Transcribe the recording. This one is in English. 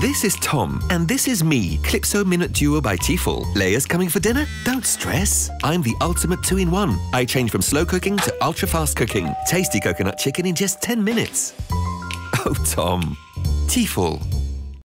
This is Tom, and this is me, Clipso Minut Duo by Tefal. Layers coming for dinner? Don't stress. I'm the ultimate two-in-one. I change from slow cooking to ultra-fast cooking. Tasty coconut chicken in just 10 minutes. Oh, Tom. Tefal.